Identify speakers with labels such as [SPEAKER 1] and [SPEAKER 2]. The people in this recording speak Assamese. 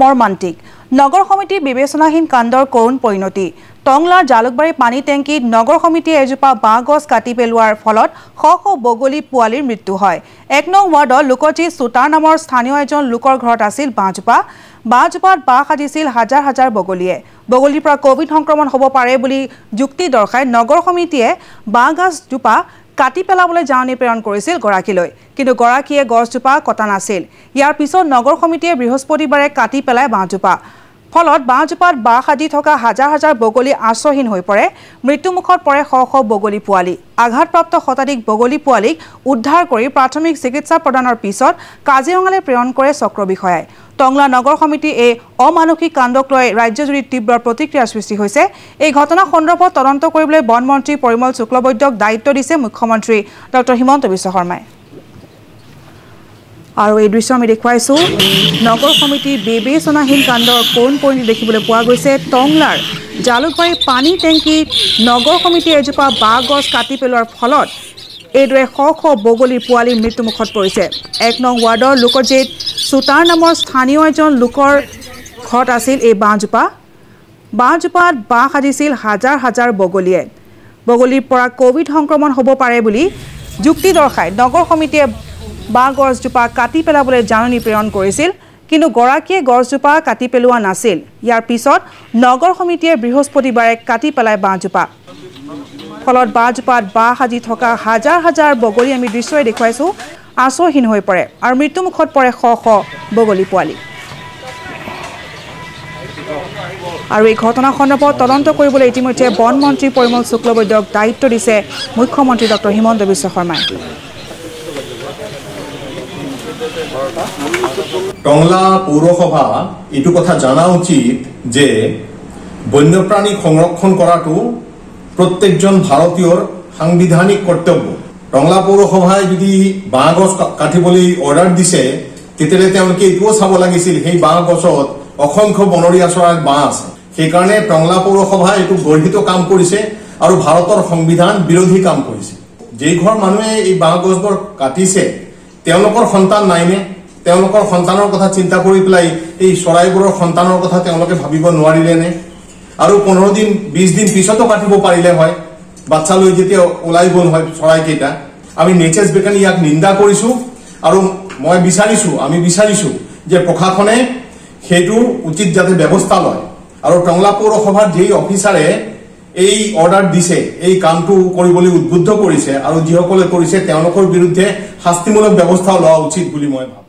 [SPEAKER 1] মৰ্মান্তিক। নগৰ সমিতিৰ বিবেচনাহীন কাণ্ডৰ কৰুণ পৰিণতি। টংলাৰ জালুকবাৰী পানী টেংকীত নগৰ সমিতিয়ে এজোপা বাঁহ গছ কাটি পেলোৱাৰ ফলত শ শ বগলী পোৱালীৰ মৃত্যু হয়। এক নং ৱাৰ্ডৰ লোকজী চুটাৰ নামৰ স্থানীয় এজন লোকৰ ঘৰত আছিল বাঁহজোপা। বাঁহজোপাত বাঁহ সাজিছিল হাজাৰ হাজাৰ বগলীয়ে। বগলীৰ পৰা কভিড সংক্ৰমণ হ'ব পাৰে বুলি যুক্তি দৰ্শাই নগৰ সমিতিয়ে বাঁহগাজজোপা কাটি পেলাবলৈ জাননী প্ৰেৰণ কৰিছিল গৰাকীলৈ। কিন্তু গৰাকীয়ে গছজোপা কটা নাছিল। ইয়াৰ পিছত নগৰ সমিতিয়ে বৃহস্পতিবাৰে কাটি পেলায় বাঁহজোপা। ফলত বাঁহজোপাত বাঁহ সাজি থকা হাজাৰ হাজাৰ বগলী আশ্ৰয়হীন হৈ পৰে। মৃত্যুমুখত পৰে শ শ বগলী পোৱালি। আঘাতপ্ৰাপ্ত শতাধিক বগলী পোৱালীক উদ্ধাৰ কৰি প্ৰাথমিক চিকিৎসা প্ৰদানৰ পিছত কাজিৰঙালৈ প্ৰেৰণ কৰে চক্ৰ বিষয়াই টংলা নগৰ সমিতিৰ এই অমানসিক কাণ্ডক লৈ ৰাজ্যজুৰি তীব্ৰ প্ৰতিক্ৰিয়াৰ সৃষ্টি হৈছে। এই ঘটনা সন্দৰ্ভত তদন্ত কৰিবলৈ বন মন্ত্ৰী পৰিমল শুক্লবৈদ্যক দায়িত্ব দিছে মুখ্যমন্ত্ৰী ডক্টৰ হিমন্ত বিশ্ব শৰ্মাই। আৰু এই দৃশ্য আমি দেখুৱাইছোঁ নগৰ সমিতিৰ বিবেচনাহীন কাণ্ডৰ কৰুণ পৰিণতি দেখিবলৈ পোৱা গৈছে টংলাৰ জালুকবাৰী পানী টেংকীত নগৰ সমিতিয়ে এজোপা বাঁহ গছ কাটি পেলোৱাৰ ফলত এইদৰে শ শ বগলীৰ পোৱালীৰ মৃত্যুমুখত পৰিছে। এক নং ৱাৰ্ডৰ লোকজিত চুটাৰ নামৰ স্থানীয় এজন লোকৰ ঘৰত আছিল এই বাঁহজোপা। বাঁহজোপাত বাঁহ সাজিছিল হাজাৰ হাজাৰ বগলীয়ে। বগলীৰ পৰা কভিড সংক্ৰমণ হ'ব পাৰে বুলি যুক্তি দৰ্শাই নগৰ সমিতিয়ে বাঁহ গছজোপা কাটি পেলাবলৈ জাননী প্ৰেৰণ কৰিছিল কিন্তু গৰাকীয়ে গছজোপা কাটি পেলোৱা নাছিল। ইয়াৰ পিছত নগৰ সমিতিয়ে বৃহস্পতিবাৰে কাটি পেলায় বাঁহজোপা। ফলত বাঁহজোপাত বাঁহ সাজি থকা হাজাৰ হাজাৰ বগলী আমি দৃশ্যই দেখুৱাইছোঁ। আশ্ৰয়হীন হৈ পৰে আৰু মৃত্যুমুখত পৰে শ শ বগলী পোৱালি। আৰু এই ঘটনা সন্দৰ্ভত তদন্ত কৰিবলৈ ইতিমধ্যে বন মন্ত্ৰী পৰিমল শুক্লবৈদ্যক দায়িত্ব দিছে মুখ্যমন্ত্ৰী ডক্টৰ হিমন্ত বিশ্ব শৰ্মাই।
[SPEAKER 2] টংলা পৌৰসভা এইটো কথা জনা উচিত যে বন্যপ্ৰাণী সংৰক্ষণ কৰাটো প্ৰত্যেকজন ভাৰতীয়ৰ সাংবিধানিক কৰ্তব্য টংলা পৌৰসভাই যদি বাঁহ গছ কাটিবলৈ অৰ্ডাৰ দিছে তেতিয়াহ'লে তেওঁলোকে এইটোও চাব লাগিছিল সেই বাঁহ গছত অসংখ্য বনৰীয়া চৰাইৰ বাঁহ আছে। সেইকাৰণে টংলা পৌৰসভাই এইটো গৰ্হিত কাম কৰিছে আৰু ভাৰতৰ সংবিধান বিৰোধী কাম কৰিছে। যেই ঘৰ মানুহে এই বাঁহ গছবোৰ কাটিছে তেওঁলোকৰ সন্তান নাইনে? তেওঁলোকৰ সন্তানৰ কথা চিন্তা কৰি পেলাই এই চৰাইবোৰৰ সন্তানৰ কথা তেওঁলোকে ভাবিব নোৱাৰিলেনে? আৰু পোন্ধৰ দিন বিছ দিন পিছতো কাটিব পাৰিলে হয়। বাচ্ছা লৈ যেতিয়া ওলাই গ'ল হয় চৰাইকেইটা আমি নেচাৰ্ছ বেকানি ইয়াক নিন্দা কৰিছো আৰু মই বিচাৰিছো আমি বিচাৰিছো যে প্ৰশাসনে সেইটো উচিত যাতে ব্যৱস্থা লয়। আৰু টংলা পৌৰসভাৰ যেই অফিচাৰে এই অৰ্ডাৰ দিছে এই কামটো কৰিবলৈ উদ্বুদ্ধ কৰিছে আৰু যিসকলে কৰিছে তেওঁলোকৰ বিৰুদ্ধে শাস্তিমূলক ব্যৱস্থা লোৱা উচিত বুলি মই ভাবোঁ।